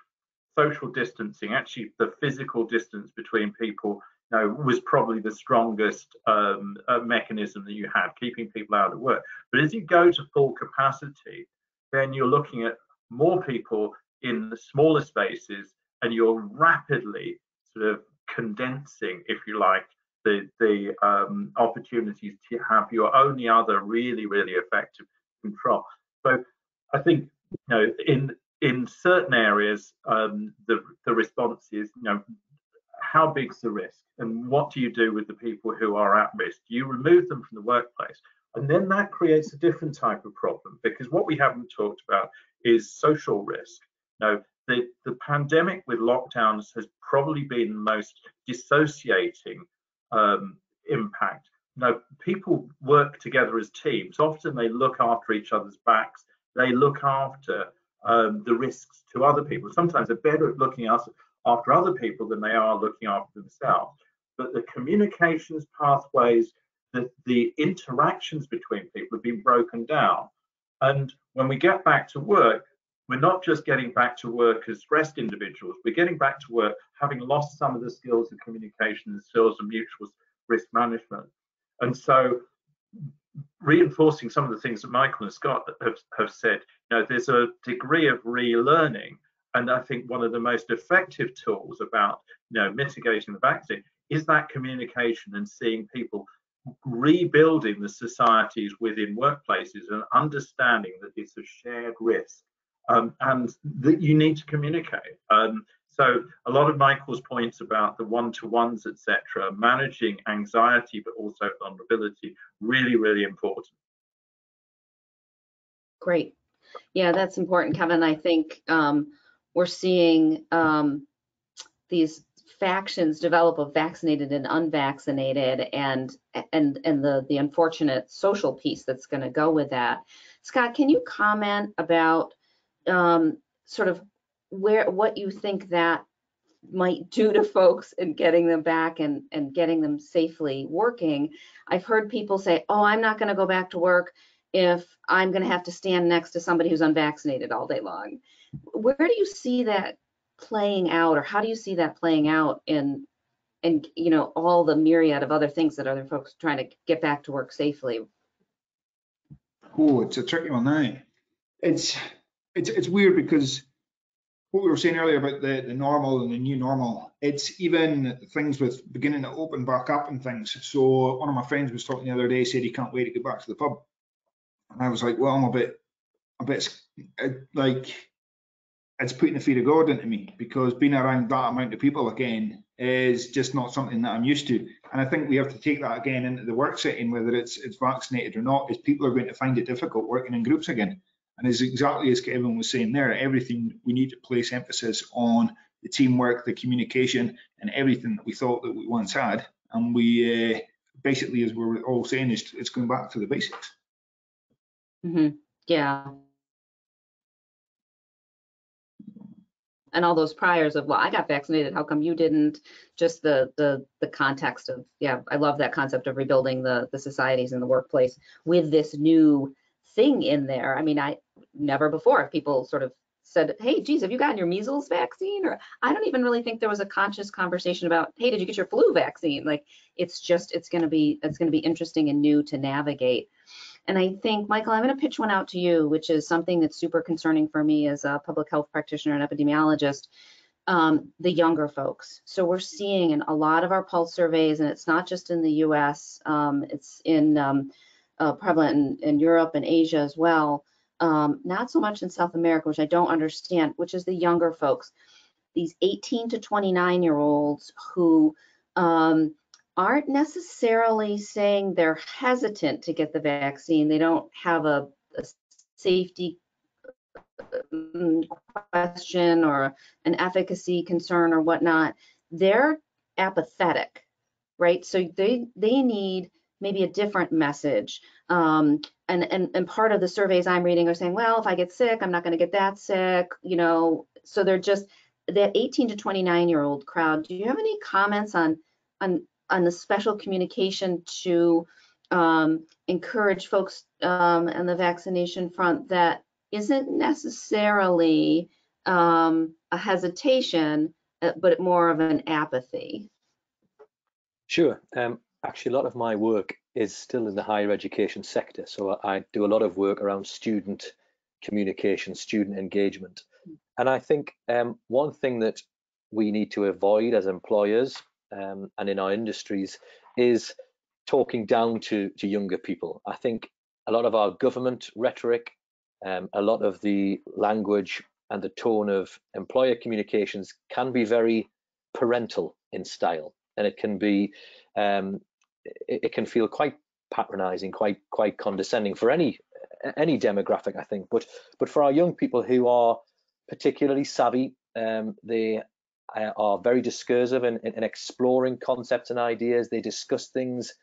social distancing, actually the physical distance between people, you know, was probably the strongest um, uh, mechanism that you had, keeping people out of work. But as you go to full capacity, then you're looking at more people in the smaller spaces, and you're rapidly sort of condensing, if you like, the the um, opportunities to have your only other really really effective control. So I think you know in in certain areas um, the the response is you know how big's the risk and what do you do with the people who are at risk? You remove them from the workplace? And then that creates a different type of problem because what we haven't talked about is social risk. Now, the, the pandemic with lockdowns has probably been the most dissociating um, impact. Now, people work together as teams. Often they look after each other's backs. They look after um, the risks to other people. Sometimes they're better at looking after other people than they are looking after themselves. But the communications pathways, the, the interactions between people have been broken down. And when we get back to work, we're not just getting back to work as stressed individuals, we're getting back to work having lost some of the skills of communication and skills of mutual risk management. And so reinforcing some of the things that Michael and Scott have, have said, you know, there's a degree of relearning. And I think one of the most effective tools about, you know, mitigating the vaccine is that communication and seeing people rebuilding the societies within workplaces and understanding that it's a shared risk um, and that you need to communicate. Um, so a lot of Michael's points about the one-to-ones, etc., managing anxiety but also vulnerability, really, really important. Great. Yeah, that's important, Kevin. I think um, we're seeing um, these factions develop of vaccinated and unvaccinated and and and the the unfortunate social piece that's going to go with that. Scott, can you comment about um, sort of where what you think that might do to folks and getting them back and and getting them safely working. I've heard people say, "Oh, I'm not going to go back to work if I'm going to have to stand next to somebody who's unvaccinated all day long." Where do you see that playing out or how do you see that playing out in and you know all the myriad of other things that other folks are trying to get back to work safely? Oh, it's a tricky one now. It's it's it's weird because what we were saying earlier about the, the normal and the new normal, it's even things with beginning to open back up and things. So one of my friends was talking the other day, said he can't wait to get back to the pub. And I was like, well, I'm a bit, a bit uh, like, it's putting the fear of God into me because being around that amount of people again is just not something that I'm used to. And I think we have to take that again into the work setting, whether it's it's vaccinated or not, is people are going to find it difficult working in groups again. And as exactly as Kevin was saying there, everything we need to place emphasis on the teamwork, the communication, and everything that we thought that we once had. And we uh, basically, as we're all saying, is it's going back to the basics. Mm-hmm. Yeah. And all those priors of, well, I got vaccinated. How come you didn't? Just the the the context of, yeah, I love that concept of rebuilding the the societies in the workplace with this new thing in there. I mean, I never before people sort of said, hey, geez, have you gotten your measles vaccine? Or I don't even really think there was a conscious conversation about, hey, did you get your flu vaccine? Like it's just, it's going to be, it's going to be interesting and new to navigate. And I think, Michael, I'm going to pitch one out to you, which is something that's super concerning for me as a public health practitioner and epidemiologist, um, the younger folks. So we're seeing in a lot of our pulse surveys, and it's not just in the US, um, it's in um, uh, prevalent in, in, Europe and Asia as well. Um, not so much in South America, which I don't understand, which is the younger folks, these 18 to 29 year olds who um, aren't necessarily saying they're hesitant to get the vaccine. They don't have a, a safety mm, question or an efficacy concern or whatnot. They're apathetic, right? So they they need maybe a different message. Um, and, and, and part of the surveys I'm reading are saying, well, if I get sick, I'm not going to get that sick, you know, so they're just, that 18 to 29 year old crowd, do you have any comments on on on the special communication to um, encourage folks um, on the vaccination front that isn't necessarily um, a hesitation, uh, but more of an apathy? Sure. Um, actually, a lot of my work is still in the higher education sector. So I do a lot of work around student communication, student engagement. And I think um, one thing that we need to avoid as employers um, and in our industries is talking down to, to younger people. I think a lot of our government rhetoric, um, a lot of the language and the tone of employer communications can be very parental in style and it can be um, it, it, can feel quite patronizing quite quite condescending for any any demographic i think. But but for our young people who are particularly savvy um, they uh, are very discursive in, in, in exploring concepts and ideas. They discuss things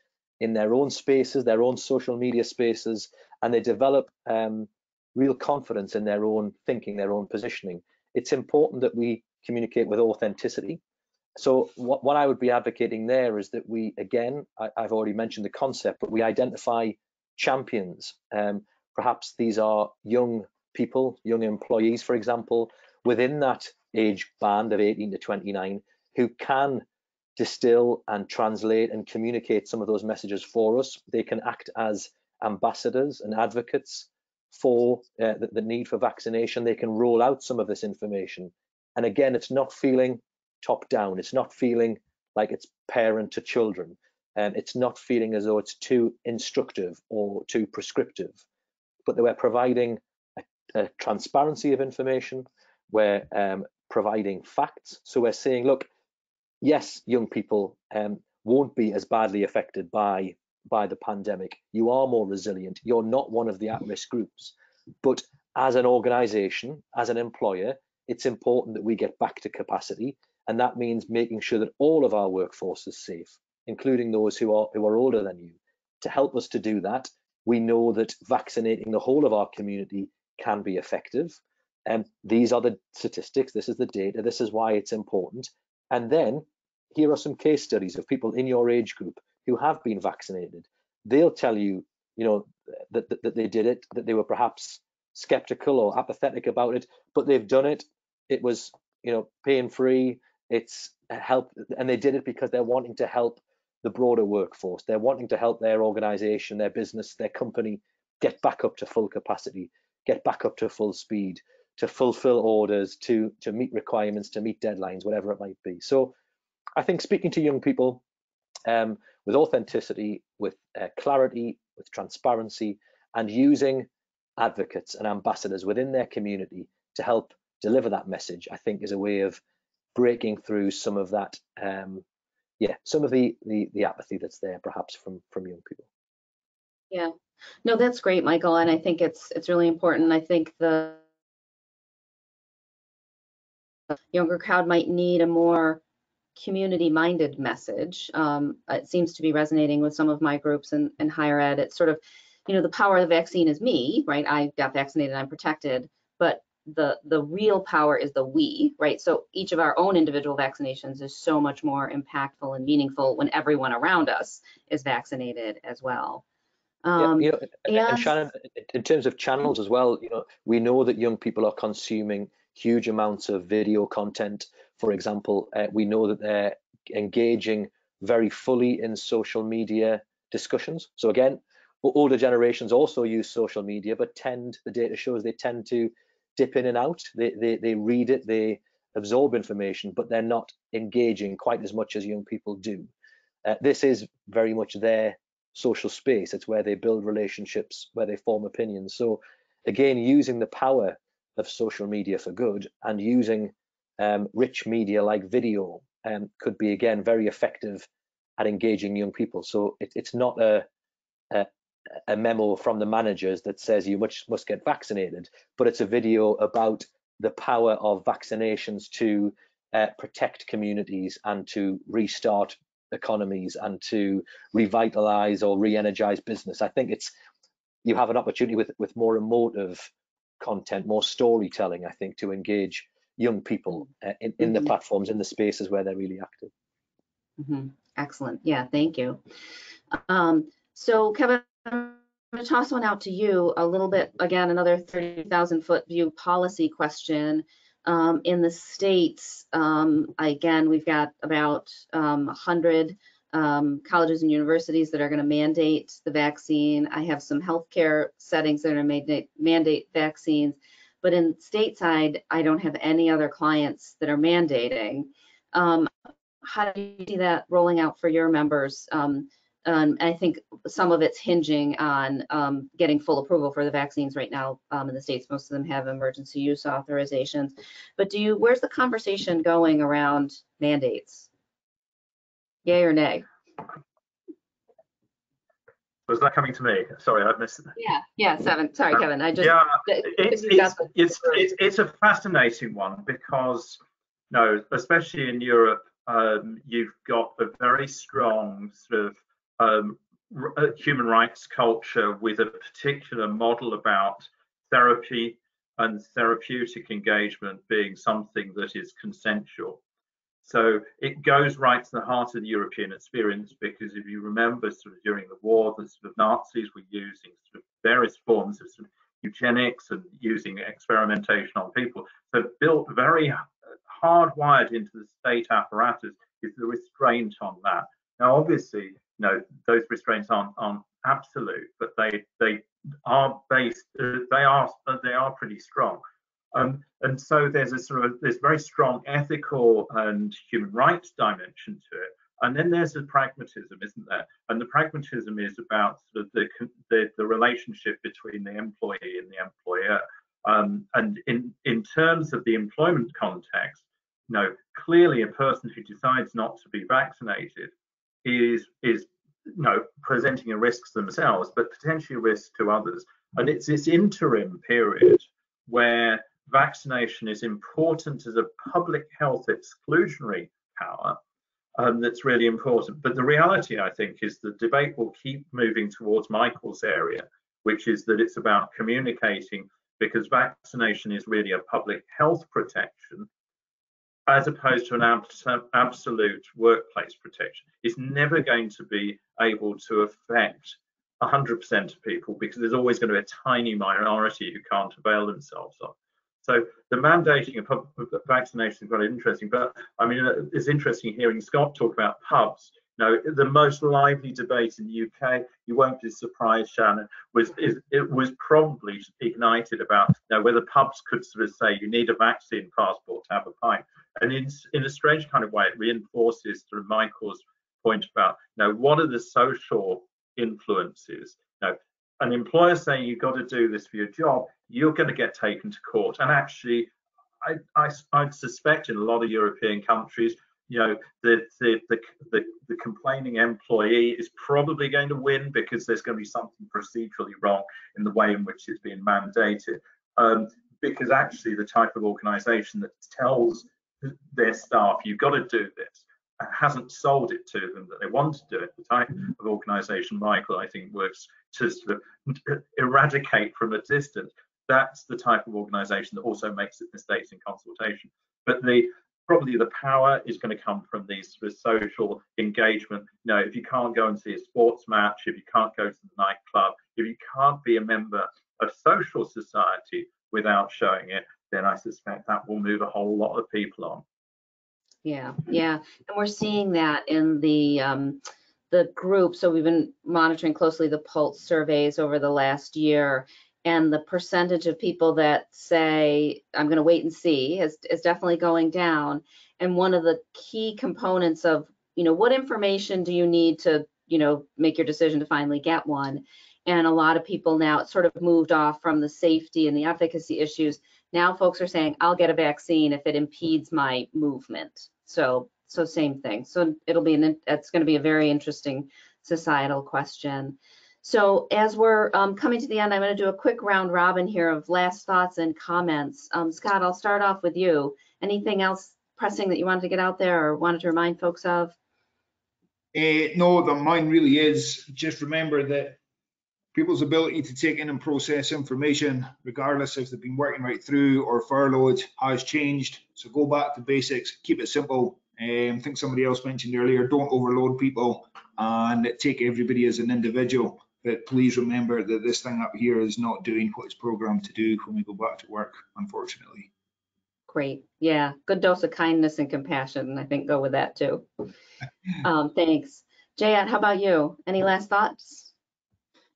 in their own spaces their own social media spaces and they develop um, real confidence in their own thinking their own positioning. It's important that we communicate with authenticity so what, what I would be advocating there is that we, again, I, have already mentioned the concept, but we identify champions. Um, perhaps these are young people, young employees, for example, within that age band of 18 to 29 who can distill and translate and communicate some of those messages for us. They can act as ambassadors and advocates for uh, the, the need for vaccination. They can roll out some of this information. And again, it's not feeling top down. It's not feeling like it's parent to children. and it's not feeling as though it's too instructive or too prescriptive, but that we're providing a, a transparency of information, we're um, providing facts. So we're saying, look, yes, young people um, won't be as badly affected by by the pandemic. You are more resilient. You're not one of the at-risk groups. But as an organization, as an employer, it's important that we get back to capacity and that means making sure that all of our workforce is safe, including those who are who are older than you. To help us to do that, we know that vaccinating the whole of our community can be effective. And um, these are the statistics, this is the data, this is why it's important. And then here are some case studies of people in your age group who have been vaccinated. They'll tell you, you know, that, that, that they did it, that they were perhaps skeptical or apathetic about it, but they've done it. It was, you know, pain free it's help and they did it because they're wanting to help the broader workforce. They're wanting to help their organization their business their company get back up to full capacity get back up to full speed to fulfill orders to to meet requirements to meet deadlines whatever it might be. So i think speaking to young people um, with authenticity with uh, clarity with transparency and using advocates and ambassadors within their community to help deliver that message i think is a way of breaking through some of that um, yeah some of the, the the apathy that's there perhaps from from young people. Yeah. No that's great michael and i think it's it's really important. I think the younger crowd might need a more community minded message. Um, it seems to be resonating with some of my groups in, in higher ed. It's sort of you know the power of the vaccine is me right? I got vaccinated i'm protected. But the the real power is the we, right? So each of our own individual vaccinations is so much more impactful and meaningful when everyone around us is vaccinated as well. Um, yeah, you know, and, Shannon, in terms of channels as well, you know, we know that young people are consuming huge amounts of video content. For example, uh, we know that they're engaging very fully in social media discussions. So again, older generations also use social media, but tend the data shows they tend to dip in and out. They, they, they read it, they absorb information, but they're not engaging quite as much as young people do. Uh, this is very much their social space. It's where they build relationships, where they form opinions. So again, using the power of social media for good and using um, rich media like video um, could be again very effective at engaging young people. So it, it's not a, a, memo from the managers that says you must, must get vaccinated, but it's a video about the power of vaccinations to uh, protect communities and to restart economies and to revitalize or re-energize business. I think it's you have an opportunity with with more emotive content, more storytelling, I think, to engage young people uh, in, in the Mhm. platforms, in the spaces where they're really active. Mhm. Excellent. Yeah, thank you. Um, so Kevin, I'm going to toss one out to you a little bit, again, another 30,000 foot view policy question. Um, in the States, um, again, we've got about um, 100 um, colleges and universities that are going to mandate the vaccine. I have some healthcare settings that are mandate, mandate vaccines, but in stateside, I don't have any other clients that are mandating. Um, how do you see that rolling out for your members? Um, um, I think some of it's hinging on um, getting full approval for the vaccines right now um, in the states. Most of them have emergency use authorizations. But do you? Where's the conversation going around mandates? Yay or nay? Was that coming to me? Sorry, I missed it. Yeah, yeah, seven. Sorry, Kevin. I just yeah, it's it's, it's it's it's a fascinating one because no, especially in Europe, um, you've got a very strong sort of um, uh, human rights culture with a particular model about therapy and therapeutic engagement being something that is consensual. So it goes right to the heart of the European experience because if you remember, sort of during the war, the sort of Nazis were using sort of various forms of, sort of eugenics and using experimentation on people. So built very hardwired into the state apparatus is the restraint on that. Now, obviously, you know, those restraints aren't, aren't absolute, but they they are based. They are they are pretty strong. Um, and so there's a sort of this very strong ethical and human rights dimension to it. And then there's the pragmatism, isn't there? And the pragmatism is about sort of the the, the relationship between the employee and the employer. Um, and in in terms of the employment context, you know, clearly a person who decides not to be vaccinated is is you know presenting a risk to themselves, but potentially risk to others. And it's this interim period where vaccination is important as a public health exclusionary power um, that's really important. But the reality, I think, is the debate will keep moving towards Michael's area, which is that it's about communicating because vaccination is really a public health protection as opposed to an abs absolute workplace protection. It's never going to be able to affect 100% of people because there's always going to be a tiny minority who can't avail themselves of. So the mandating of vaccination is quite interesting, but I mean, it's interesting hearing Scott talk about pubs. Know, the most lively debate in the UK, you won't be surprised, Shannon, was is, it was probably ignited about you know, whether pubs could sort of say you need a vaccine passport to have a pint. And in, in a strange kind of way, it reinforces sort of Michael's point about you know, what are the social influences? You know, an employer saying you've got to do this for your job, you're going to get taken to court. And actually, I, I, I suspect in a lot of European countries, you know, the, the, the, the, the complaining employee is probably going to win because there's going to be something procedurally wrong in the way in which it's being mandated. Um, because actually, the type of organisation that tells their staff, you've got to do this, hasn't sold it to them that they want to do it. The type of organisation Michael, I think, works to sort of eradicate from a distance. That's the type of organisation that also makes mistakes in consultation. But the probably the power is going to come from these sort of social engagement. You know, if you can't go and see a sports match, if you can't go to the nightclub, if you can't be a member of social society without showing it, then I suspect that will move a whole lot of people on. Yeah, yeah, and we're seeing that in the um, the group. So we've been monitoring closely the pulse surveys over the last year, and the percentage of people that say I'm going to wait and see is is definitely going down. And one of the key components of you know what information do you need to you know make your decision to finally get one. And a lot of people now sort of moved off from the safety and the efficacy issues now folks are saying, I'll get a vaccine if it impedes my movement. So, so same thing. So it'll be an, it's going to be a very interesting societal question. So as we're um, coming to the end, I'm going to do a quick round robin here of last thoughts and comments. Um, Scott, I'll start off with you. Anything else pressing that you wanted to get out there or wanted to remind folks of? Uh, no, the mine really is just remember that people's ability to take in and process information, regardless if they've been working right through or furloughed, has changed. So go back to basics, keep it simple. Um, I think somebody else mentioned earlier, don't overload people and take everybody as an individual. But please remember that this thing up here is not doing what it's programmed to do when we go back to work, unfortunately. Great. Yeah, good dose of kindness and compassion. I think go with that too. Um, thanks. Jayet, how about you? Any last thoughts?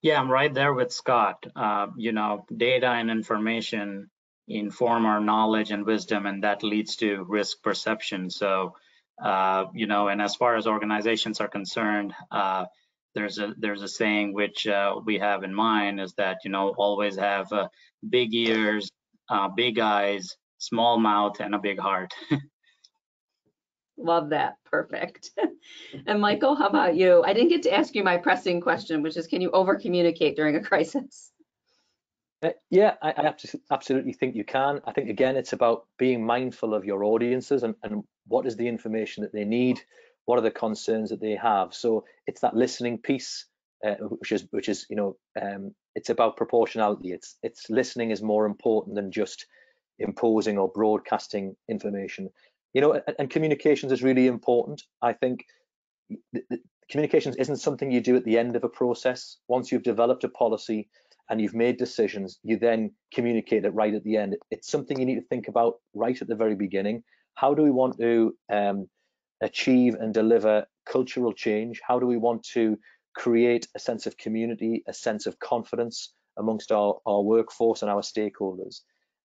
Yeah, I'm right there with Scott. Uh, you know, data and information inform our knowledge and wisdom, and that leads to risk perception. So, uh, you know, and as far as organizations are concerned, uh, there's a there's a saying which uh, we have in mind is that you know always have uh, big ears, uh, big eyes, small mouth, and a big heart. Love that. Perfect. and Michael, how about you? I didn't get to ask you my pressing question, which is can you over communicate during a crisis? Uh, yeah, I, I absolutely think you can. I think again, it's about being mindful of your audiences and, and what is the information that they need, what are the concerns that they have. So it's that listening piece, uh, which is which is you know, um, it's about proportionality. It's it's listening is more important than just imposing or broadcasting information. You know, and, and communications is really important. I think th- th- communications isn't something you do at the end of a process. Once you've developed a policy and you've made decisions, you then communicate it right at the end. It's something you need to think about right at the very beginning. How do we want to um, achieve and deliver cultural change? How do we want to create a sense of community, a sense of confidence amongst our, our workforce and our stakeholders?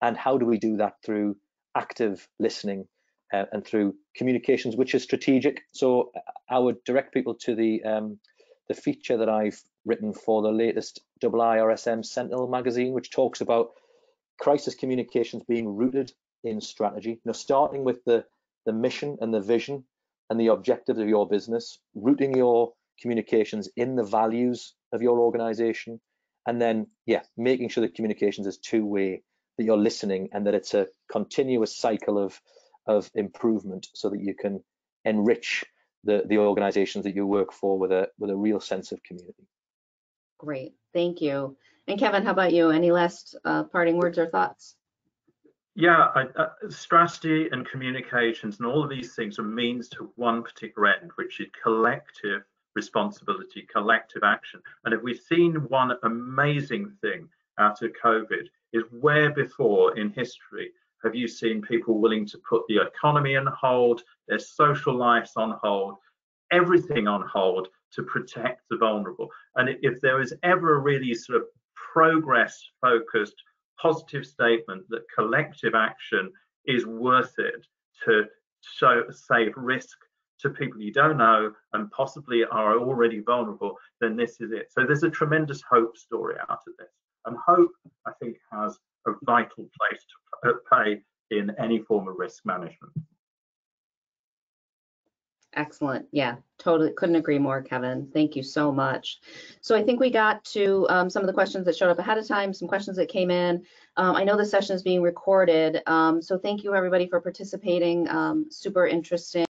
And how do we do that through active listening uh, and through communications, which is strategic? So I would direct people to the um, the feature that I've written for the latest IIRSM Sentinel magazine, which talks about crisis communications being rooted in strategy. Know, starting with the the mission and the vision and the objectives of your business, rooting your communications in the values of your organization, and then yeah, making sure that communications is two-way, that you're listening, and that it's a continuous cycle of of improvement, so that you can enrich the the organizations that you work for with a with a real sense of community. Great, thank you. And Kevin, how about you? Any last uh, parting words or thoughts? Yeah, I, uh, strategy and communications and all of these things are means to one particular end, which is collective responsibility, collective action. And if we've seen one amazing thing out of COVID, is where before in history have you seen people willing to put the economy on hold, their social lives on hold, everything on hold to protect the vulnerable? And if there is ever a really sort of progress focused positive statement that collective action is worth it to show save risk to people you don't know and possibly are already vulnerable, then this is it. So there's a tremendous hope story out of this. And hope, I think, has a vital place to play in any form of risk management. Excellent. Yeah, totally. Couldn't agree more, Kevin. Thank you so much. So I think we got to um, some of the questions that showed up ahead of time, some questions that came in. Um, I know the session is being recorded, um, so thank you everybody for participating. Um, super interesting.